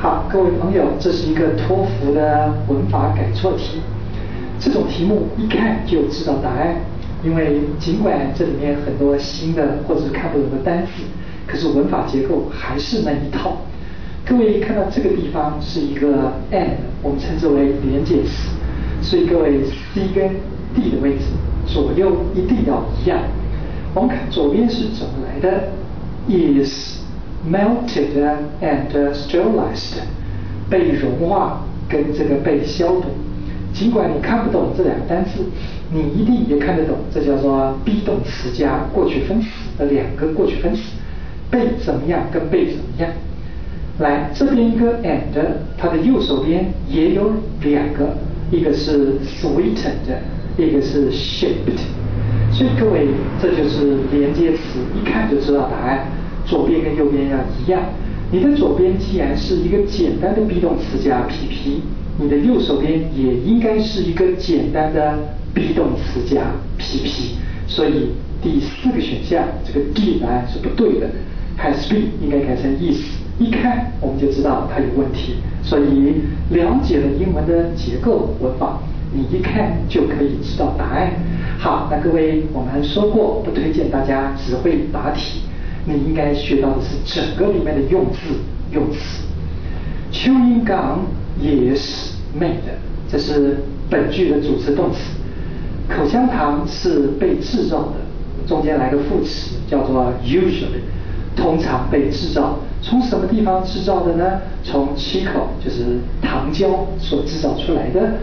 好，各位朋友，这是一个托福的文法改错题。这种题目一看就知道答案，因为尽管这里面很多新的或者是看不懂的单词，可是文法结构还是那一套。各位看到这个地方是一个 and，我们称之为连接词，所以各位 C 跟 D 的位置左右一定要一样。我们看左边是怎么来的？is melted and sterilized，被融化跟这个被消毒。尽管你看不懂这两个单词，你一定也看得懂，这叫做 be 动词加过去分词的两个过去分词，被怎么样跟被怎么样。来，这边一个 and，它的右手边也有两个，一个是 sweetened，一个是 shaped。所以各位，这就是连接词，一看就知道答案。左边跟右边要一样。你的左边既然是一个简单的 be 动词加 PP，你的右手边也应该是一个简单的 be 动词加 PP。所以第四个选项这个 D 答案是不对的，has been 应该改成 is。一看我们就知道它有问题。所以了解了英文的结构文法，你一看就可以知道答案。好，那各位我们说过不推荐大家只会答题。你应该学到的是整个里面的用字用词。Chewing gum is made，这是本句的主词动词。口香糖是被制造的，中间来个副词叫做 usually，通常被制造。从什么地方制造的呢？从七口，就是糖胶所制造出来的。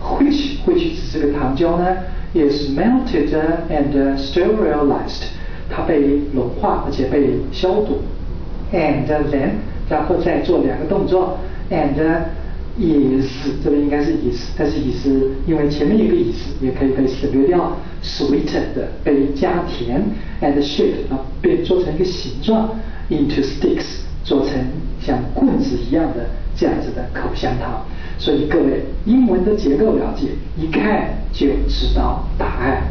Which which 这个糖胶呢？is melted and sterilized。它被融化，而且被消毒。And then，然后再做两个动作。And is，这边应该是 is，但是 is 因为前面有个 is，也可以被省略掉。Sweetened，被加甜。And shaped，啊，被做成一个形状。Into sticks，做成像棍子一样的这样子的口香糖。所以各位，英文的结构了解，一看就知道答案。